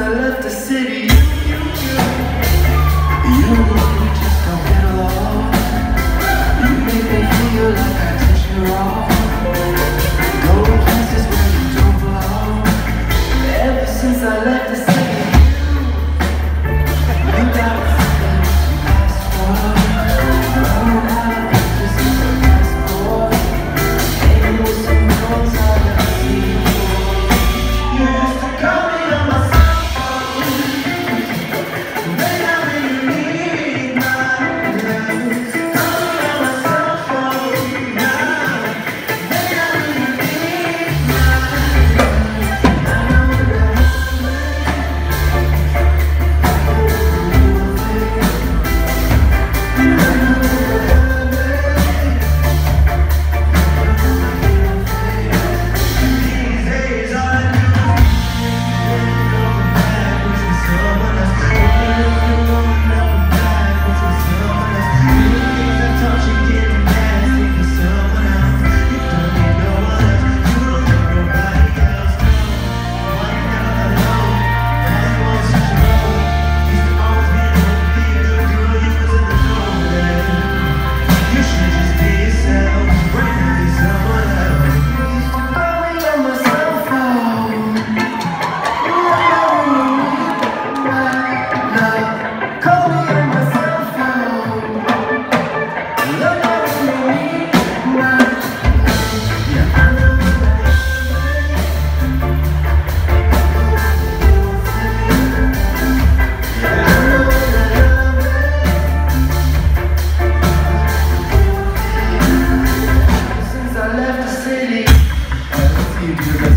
I left the city you to